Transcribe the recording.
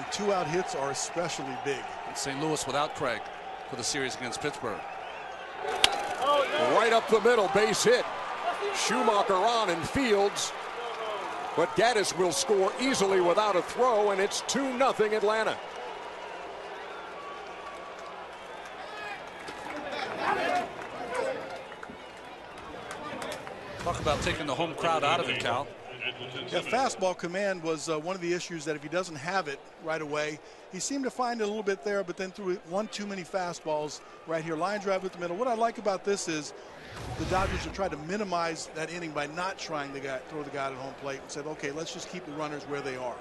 And two out hits are especially big. St. Louis without Craig for the series against Pittsburgh. Oh, right up the middle, base hit. Schumacher on and Fields. But Gattis will score easily without a throw, and it's 2 0 Atlanta. Talk about taking the home crowd out of it, Cal. Yeah, fastball command was uh, one of the issues that if he doesn't have it right away, he seemed to find it a little bit there, but then threw one too many fastballs right here. Line drive with the middle. What I like about this is the Dodgers have tried to minimize that inning by not trying to throw the guy at home plate and said, okay, let's just keep the runners where they are.